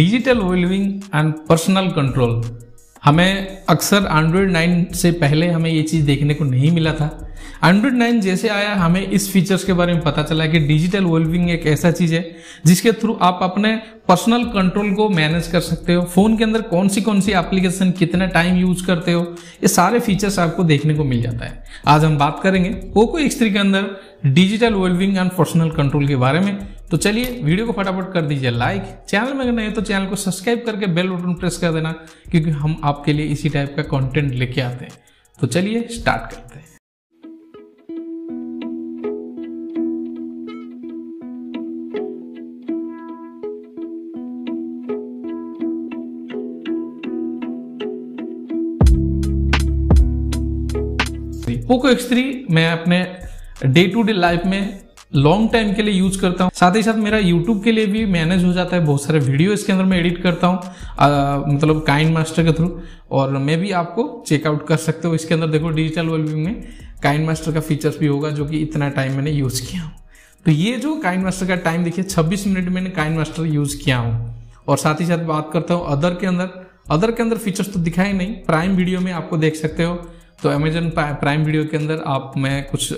Digital wellbeing and personal control हमें अक्सर Android 9 से पहले हमें ये चीज़ देखने को नहीं मिला था। एंड्रॉयड 9 जैसे आया, हमें इस फीचर्स के बारे में पता चला कि डिजिटल वेलविंग एक ऐसा चीज़ है, जिसके थ्रू आप अपने पर्सनल कंट्रोल को मैनेज कर सकते हो। फ़ोन के अंदर कौन सी कौन सी एप्लीकेशन कितना टाइम यूज़ करते हो, ये सारे फीचर्स आपको देखने को मिल जाता है। आज हम बात करेंगे पोको एक्स के अंदर digital wellbeing and personal control के बारे में। तो चलिए वीडियो को फटाफट कर दीजिए लाइक। चैनल में अगर नहीं तो चैनल को सब्सक्राइब करके बेल बटन प्रेस कर देना, क्योंकि हम आपके लिए इसी टाइप का कंटेंट लेके आते हैं। तो चलिए स्टार्ट करते हैं। पोको एक्स मैं अपने डे टू डे लाइफ में लॉन्ग टाइम के लिए यूज़ करता हूँ। साथ ही साथ मेरा यूट्यूब के लिए भी मैनेज हो जाता है। बहुत सारे वीडियो इसके अंदर मैं एडिट करता हूँ मतलब काइंड मास्टर के थ्रू और मैं भी आपको चेकआउट कर सकते हो। इसके अंदर देखो डिजिटल वेलव्यू में काइंड मास्टर का फीचर्स भी होगा, जो कि इतना टाइम मैंने यूज़ किया हूँ। तो ये जो काइंड मास्टर का टाइम देखिए, छब्बीस मिनट मैंने काइंड मास्टर यूज़ किया हूँ। और साथ ही साथ बात करता हूँ अदर के अंदर। अदर के अंदर फीचर्स तो दिखाई नहीं। प्राइम वीडियो में आपको देख सकते हो। तो अमेजन प्राइम वीडियो के अंदर आप, मैं कुछ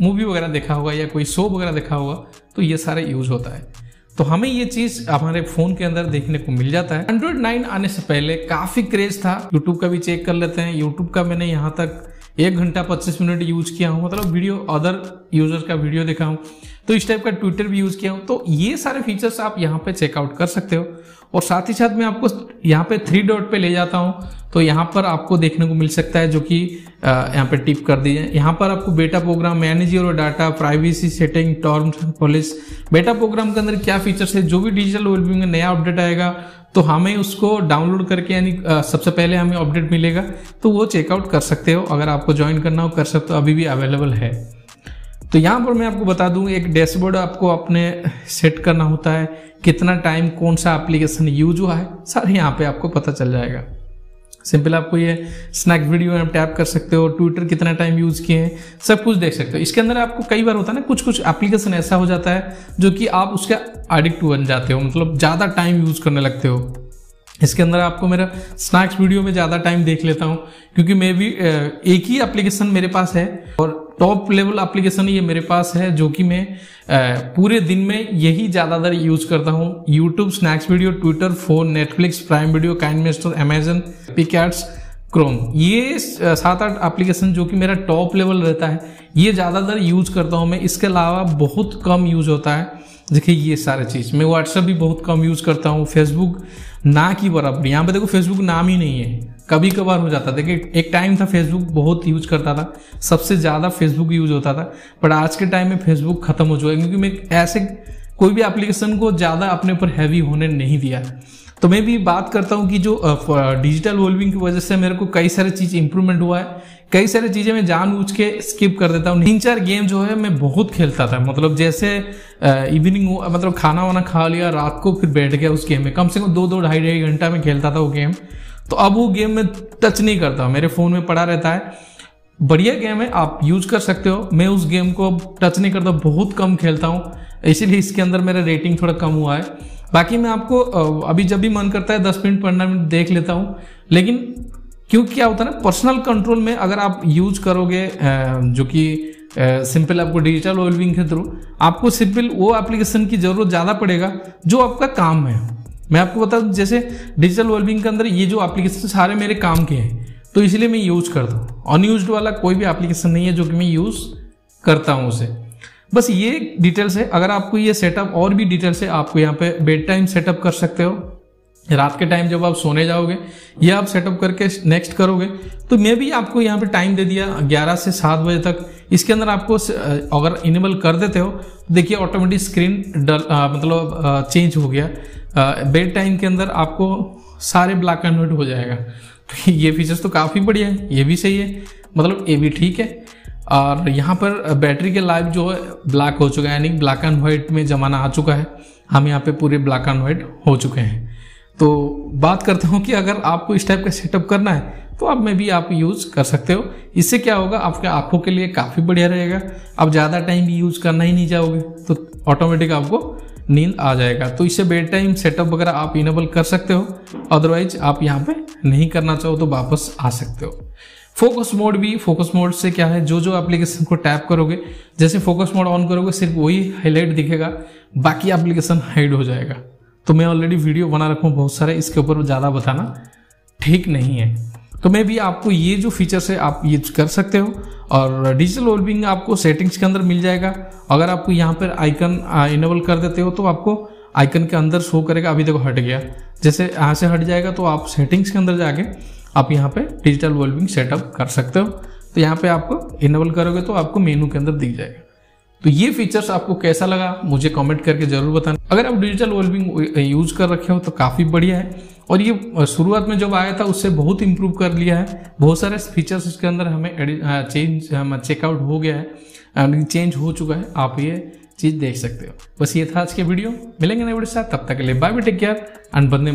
मूवी वगैरह देखा होगा या कोई शो वगैरह देखा होगा तो ये सारे यूज़ होता है। तो हमें ये चीज़ हमारे फ़ोन के अंदर देखने को मिल जाता है। एंड्रॉइड नाइन आने से पहले काफ़ी क्रेज था। यूट्यूब का भी चेक कर लेते हैं। यूट्यूब का मैंने यहाँ तक एक घंटा पच्चीस मिनट यूज़ किया हूँ मतलब वीडियो अदर यूज़र का वीडियो देखा हूँ। तो इस टाइप का ट्विटर भी यूज़ किया हूँ। तो ये सारे फीचर्स आप यहाँ पे चेकआउट कर सकते हो। और साथ ही साथ मैं आपको यहाँ पे थ्री डॉट पे ले जाता हूँ। तो यहाँ पर आपको देखने को मिल सकता है जो कि यहाँ पे टिप कर दीजिए यहाँ पर आपको beta program manage your data privacy setting terms policy beta program के अंदर क्या फीचर्स है? जो भी डिजिटल वेलबिंग में नया अपडेट आएगा तो हमें उसको डाउनलोड करके, यानी सबसे पहले हमें अपडेट मिलेगा। तो वो चेकआउट कर सकते हो, अगर आपको ज्वाइन करना हो, कर सकते हो, अभी भी अवेलेबल है। तो यहाँ पर मैं आपको बता दूँ, एक डैशबोर्ड आपको अपने सेट करना होता है, कितना टाइम कौन सा एप्लीकेशन यूज़ हुआ है, सर यहाँ पे आपको पता चल जाएगा। सिंपल आपको ये स्नैक वीडियो आप टैप कर सकते हो, ट्विटर कितना टाइम यूज़ किए हैं, सब कुछ देख सकते हो। इसके अंदर आपको कई बार होता है ना, कुछ कुछ एप्लीकेशन ऐसा हो जाता है जो कि आप उसके एडिक्ट बन जाते हो मतलब ज़्यादा टाइम यूज़ करने लगते हो। इसके अंदर आपको मेरा स्नैक्स वीडियो में ज़्यादा टाइम देख लेता हूँ, क्योंकि मैं भी एक ही एप्लीकेशन मेरे पास है और टॉप लेवल एप्लीकेशन ये मेरे पास है, जो कि मैं पूरे दिन में यही ज़्यादातर यूज़ करता हूँ। YouTube snacks video Twitter phone Netflix Prime Video KineMaster Amazon पिकैट्स Chrome ये सात आठ एप्लीकेशन जो कि मेरा टॉप लेवल रहता है, ये ज़्यादातर यूज़ करता हूँ मैं। इसके अलावा बहुत कम यूज़ होता है। देखिए, ये सारे चीज़। मैं व्हाट्सअप भी बहुत कम यूज़ करता हूँ। फेसबुक ना की बराबर। यहाँ पे देखो फेसबुक नाम ही नहीं है। कभी कभार हो जाता था। देखिए, एक टाइम था फेसबुक बहुत यूज़ करता था। सबसे ज़्यादा फेसबुक यूज़ होता था। बट आज के टाइम में फेसबुक खत्म हो चुका है क्योंकि मैं ऐसे कोई भी एप्लीकेशन को ज़्यादा अपने ऊपर हैवी होने नहीं दिया तो मैं भी बात करता हूँ कि जो डिजिटल वॉल्विंग की वजह से मेरे को कई सारी चीज़ इंप्रूवमेंट हुआ है। कई सारी चीज़ें मैं जान बूझ के स्किप कर देता हूँ। तीन चार गेम जो है मैं बहुत खेलता था। मतलब जैसे इवनिंग मतलब खाना वाना खा लिया, रात को फिर बैठ गया उस गेम में। कम से कम दो दो ढाई ढाई घंटा में खेलता था वो गेम तो अब वो गेम में टच नहीं करता, मेरे फ़ोन में पड़ा रहता है। बढ़िया गेम है, आप यूज़ कर सकते हो। मैं उस गेम को टच नहीं करता, बहुत कम खेलता हूँ। इसीलिए इसके अंदर मेरा रेटिंग थोड़ा कम हुआ है। बाकी मैं आपको अभी जब भी मन करता है, दस मिनट, पंद्रह मिनट देख लेता हूँ। लेकिन क्योंकि क्या होता है ना पर्सनल कंट्रोल में अगर आप यूज़ करोगे जो कि सिंपल आपको डिजिटल वेलबिंग के थ्रू आपको सिंपल वो एप्लीकेशन की ज़रूरत ज़्यादा पड़ेगा, जो आपका काम है। मैं आपको बता दूँ, जैसे डिजिटल वेलबिंग के अंदर ये जो एप्लीकेशन सारे मेरे काम के हैं। तो इसलिए मैं यूज़ करता हूँ। अनयूज वाला कोई भी एप्लीकेशन नहीं है जो कि मैं यूज़ करता हूँ उसे। बस ये डिटेल्स है। अगर आपको ये सेटअप और भी डिटेल्स है आपको यहाँ पे बेड टाइम सेटअप कर सकते हो। रात के टाइम जब आप सोने जाओगे, या आप सेटअप करके नेक्स्ट करोगे तो मैं भी आपको यहाँ पे टाइम दे दिया 11 से 7 बजे तक। इसके अंदर आपको अगर इनेबल कर देते हो तो देखिए ऑटोमेटिक स्क्रीन डल मतलब चेंज हो गया। बेड टाइम के अंदर आपको सारे ब्लैक एंड वाइट हो जाएगा। तो ये फीचर्स तो काफ़ी बढ़िया है, ये भी सही है। मतलब ये भी ठीक है। और यहाँ पर बैटरी के लाइफ जो है ब्लैक हो चुका है, यानी ब्लैक एंड वाइट में ज़माना आ चुका है। हम यहाँ पे पूरे ब्लैक एंड वाइट हो चुके हैं। तो बात करता हूँ कि अगर आपको इस टाइप का सेटअप करना है तो अब में भी आप यूज़ कर सकते हो। इससे क्या होगा, आपके आँखों के लिए काफ़ी बढ़िया रहेगा। आप ज़्यादा टाइम यूज़ करना ही नहीं चाहोगे तो ऑटोमेटिक आपको नींद आ जाएगा। तो इससे बेड टाइम सेटअप वगैरह आप इनेबल कर सकते हो। अदरवाइज़ आप यहाँ पे नहीं करना चाहो तो वापस आ सकते हो। फोकस मोड भी फोकस मोड से क्या है? जो जो एप्लीकेशन को टैप करोगे, जैसे फोकस मोड ऑन करोगे, सिर्फ़ वही हाईलाइट दिखेगा। बाकी एप्लीकेशन हाइड हो जाएगा। तो मैं ऑलरेडी वीडियो बना रखा हूँ बहुत सारे, इसके ऊपर ज़्यादा बताना ठीक नहीं है। तो मैं भी आपको ये जो फीचर्स है, आप यूज़ कर सकते हो। और डिजिटल वेलबिंग आपको सेटिंग्स के अंदर मिल जाएगा। अगर आपको यहाँ पर आइकन इनेबल कर देते हो तो आपको आइकन के अंदर शो करेगा, अभी देखो हट गया। जैसे यहाँ से हट जाएगा तो आप सेटिंग्स के अंदर जाके आप यहाँ पे डिजिटल वेलबिंग सेटअप कर सकते हो। तो यहाँ पे आपको इनेबल करोगे तो आपको मेनू के अंदर दिख जाएगा। तो ये फीचर्स आपको कैसा लगा? मुझे कमेंट करके ज़रूर बताना। अगर आप डिजिटल वेलबिंग यूज़ कर रखे हो तो काफ़ी बढ़िया है। और ये शुरुआत में जब आया था, उससे बहुत इंप्रूव कर लिया है। बहुत सारे फीचर्स इसके अंदर हमें चेंज हम चेकआउट हो गया है। चेंज हो चुका है। आप ये चीज़ देख सकते हो। बस ये था आज के वीडियो मिलेंगे नए वीडियो साथ। तब तक के लिए bye bye take care and बंदे